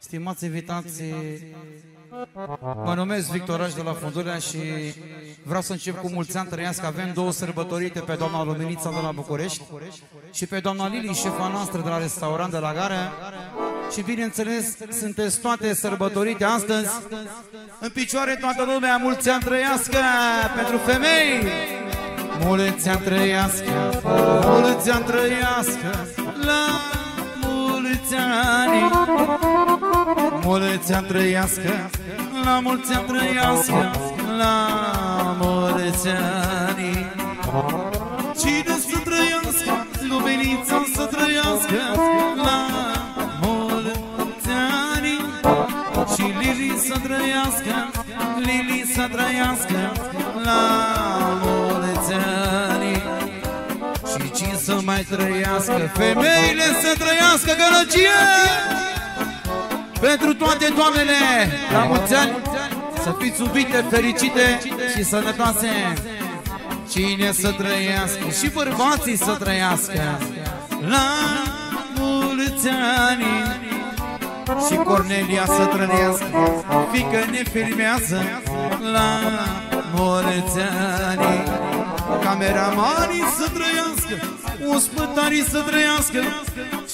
Stimați invitați, mă numesc Victoraș de la Fundurea și vreau să încep cu mulți ani trăiască. Avem două sărbătorite pe doamna Luminița de la București și pe doamna Lili, șefa noastră de la restaurant de la gară. Și bineînțeles, sunteți toate sărbătorite astăzi. În picioare toată lumea, mulți ani trăiască pentru femei! Mulți ani trăiască, mulți ani trăiască, la mulți ani Mulți ani trăiască La mulți ani trăiască La mulți ani Cine să trăiască Luminița să trăiască La mulți ani Și Lili să trăiască Lili să trăiască La mulți ani și cine să mai trăiască? Femeile să trăiască gălăgie Pentru toate doamnele La mulți ani Să fiți iubite, fericite și sănătoase. Cine să trăiască Și bărbații să trăiască. La mulți ani Și Cornelia să trăiască. Fică ne filmează La mulți ani. Cameramanii să trăiască Ospătarii să trăiască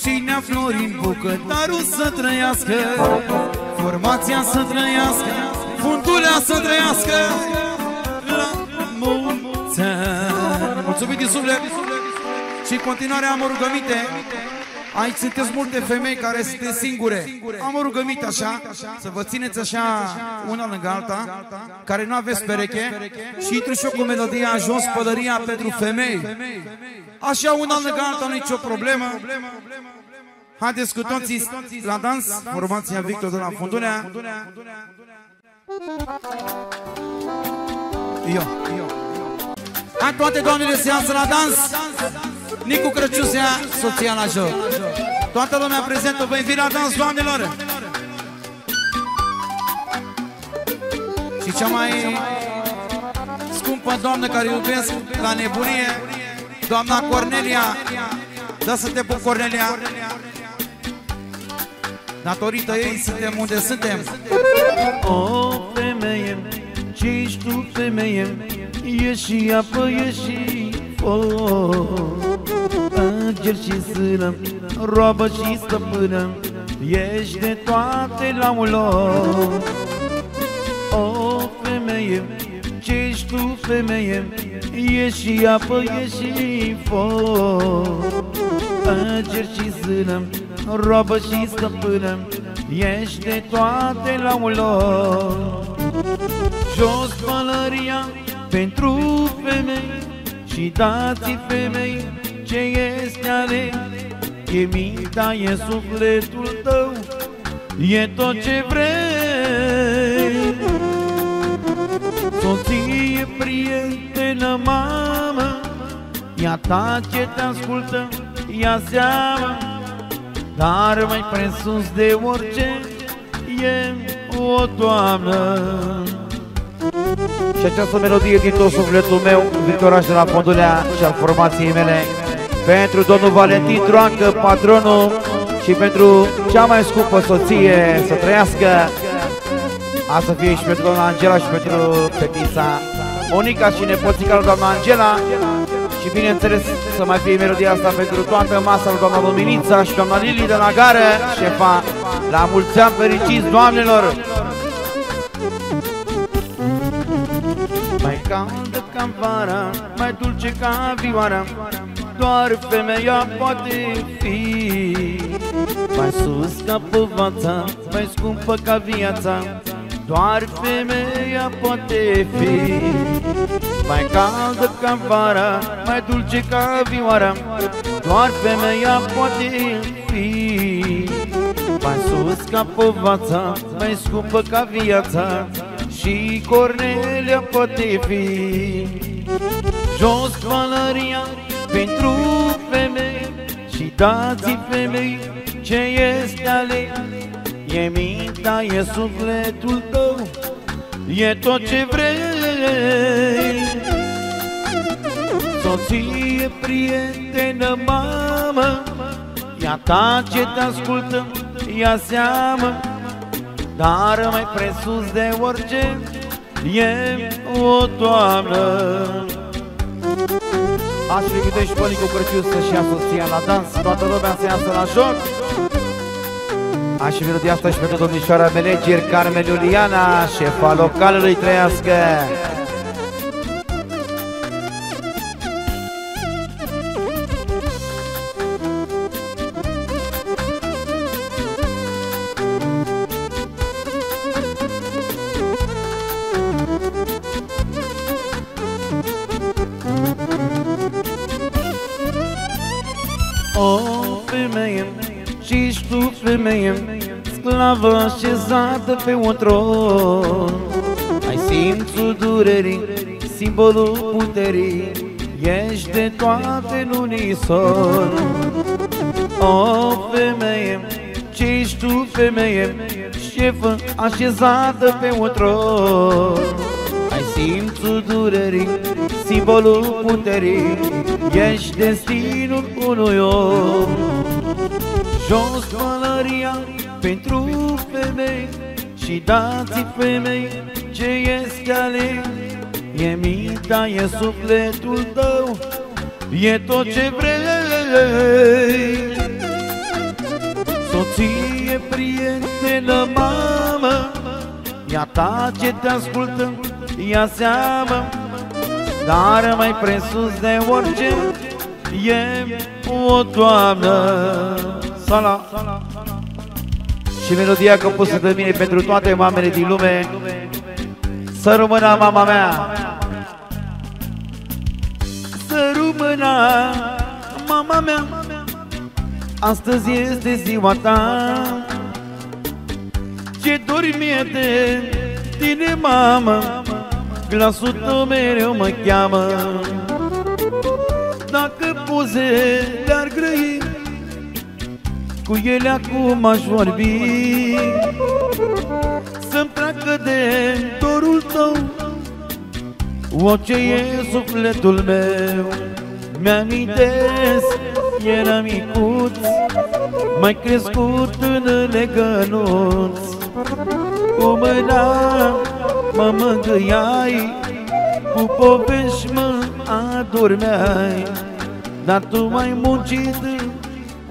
Și Nea Florin Bucătarul să trăiască Formația să trăiască Fundulea să trăiască La mulți ani. Mulțumim din suflet Și în continuare am o rugăminte Aici sunteți multe femei care sunteți singure. Am o rugăminte așa, să vă țineți așa una lângă alta, care nu aveți pereche și intru și eu cu melodia jos pălăria pentru femei. Așa una lângă alta, nu nicio problemă. Haideți cu toții la dans, formația Victor de la Fundunea. Eu, eu. Hai toate doamnele să iasă la dans. Nicu Crăciun se ia soția la joc. Toată lumea prezentă, vă invit la dans, doamnelor! Și cea mai scumpă doamnă care iubesc la nebunie, doamna Cornelia. Da să te pun, Cornelia! Datorită ei suntem unde suntem. O femeie, ce ești tu femeie, e și apă, e și foc. Înger și sână, roabă și stăpână, Ești de toate la un loc. O femeie, ce ești tu femeie, E și apă, e și foc. Înger și sână, roabă și stăpână, Ești de toate la un loc. Jos pălăria pentru femei și dați femei ce este ale E mintea, e sufletul tău E tot ce vrei. Soție, prietenă, mamă Ea ta ce te ascultă, ia seama Dar mai presus de orice E o toamnă. Și această melodie din tot sufletul meu, Victoraș de la Fondulea și al formației mele, pentru domnul Valentin Droancă, patronul, și pentru cea mai scumpă soție să trăiască, a să fie și pentru doamna Angela și pentru fetița Monica și nepoțica lui doamna Angela, și bineînțeles să mai fie melodia asta pentru toată masa lui doamna Luminița și doamna Lili de la gară, șefa, la mulți ani fericiți, doamnelor! Mai caldă ca vara, mai dulce ca vioara Doar femeia poate fi. Mai sus ca povața, mai scumpă ca viața Doar femeia poate fi. Mai caldă ca vara, mai dulce ca vioara Doar femeia poate fi. Mai sus ca povața, mai scumpă ca viața și Cornelia poate fi. Jos pălăria pentru femei Și dați femei ce este ale E mintea, e sufletul tău E tot ce vrei. Soție, prietenă, mamă Ea ta ce te ascultă, ia seamă. Dar mai presus de orice E o toamnă Aș fi și Pălicu Crăciu să-și ia soția la dans Toată lumea să iasă la joc. Aș fi melodia asta și pentru domnișoara Melegir Carmen Iuliana Șefa localului trăiască așezată pe un tron. Ai simțul durerii, simbolul puterii Ești de toate în unison. O femeie, ce ești tu femeie Șefă așezată pe un tron. Ai simțul durerii, simbolul puterii Ești destinul unui om. Jos pălăria pentru femei Și dați femei ce este ale E mintea, e sufletul tău E tot ce vrei. Soție, prietenă, mamă Ea ta ce te ascultă, ia seamă. Dar mai presus de orice E o toamnă Sala, sala, sala. Și melodia compusă de mine pentru toate mamele din lume Să rămână mama mea. Să rămână mama mea. Astăzi este ziua ta. Ce dori mie de tine, mamă? Glasul tău mereu mă cheamă. Dacă pozele ar grăi cu ele acum aș vorbi. Să-mi treacă de dorul tău ce e sufletul meu. Mi-amintesc, era micuț Mai crescut în legănuț. Cu mâna mă mângâiai Cu povești mă adormeai. Dar tu mai muncit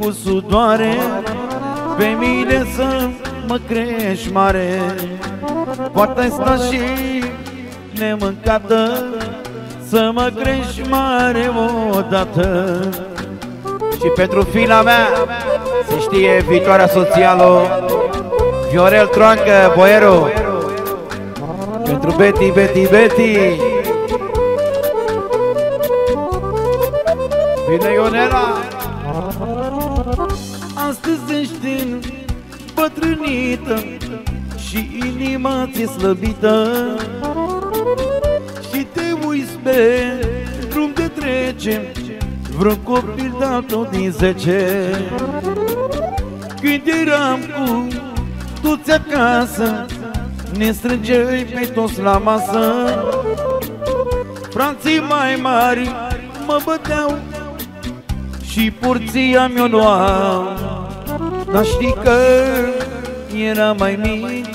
cu sudoare Pe mine să mă crești mare. Poate sta și nemâncată Să mă crești mare odată. Și pentru fila mea Se știe viitoarea socială Viorel Troancă, boierul. Pentru Betty, Betty, Betty. Vine Ionela Astăzi ești bătrânită Și inima ți-e slăbită. Și te uiți pe drum de trece Vreun copil dat tot din zece. Când eram cu toți acasă Ne strângeai pe toți la masă. Frații mai mari mă băteau și porția mi-o lua Dar știi că era mai mic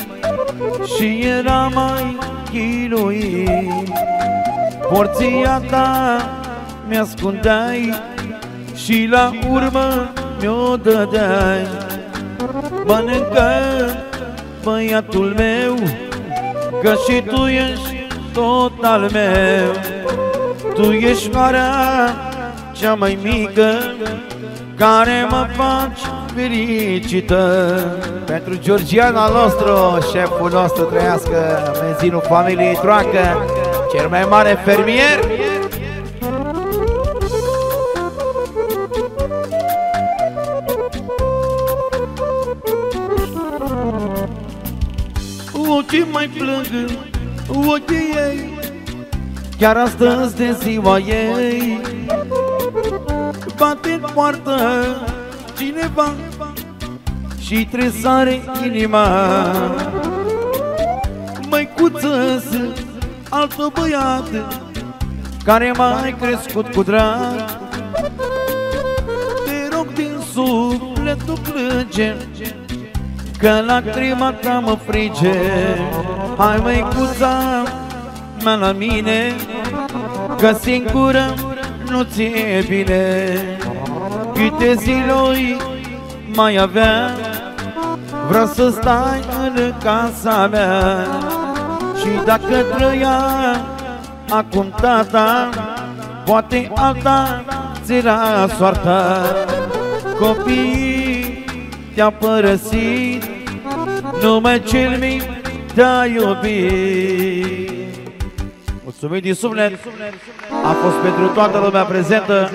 Și era mai chinuit. Porția ta mi-ascundeai Și la urmă mi-o dădeai. Mănâncă băiatul meu Că și tu ești tot al meu. Tu ești marea cea mai mică Care mă faci fericită. Pentru Georgiana nostru, șeful nostru trăiască Menzinul familiei Troacă Cel mai mare fermier. Ochii mai plâng, ochii ei Chiar astăzi de ziua ei Bate în poartă cineva Și tresare inima. Măicuță altă băiată Care mai crescut cu drag. Te rog din sufletul plânge Că lacrima ta mă frige. Hai măicuța mea la mine Că singură nu ți-e bine? Câte ziloi mai avea Vreau să stai în casa mea. Și dacă trăia acum tata Poate alta ți la soarta. Copiii te-a părăsit Numai cel mic te-a iubit Mulțumim din suflet. A fost pentru toată lumea prezentă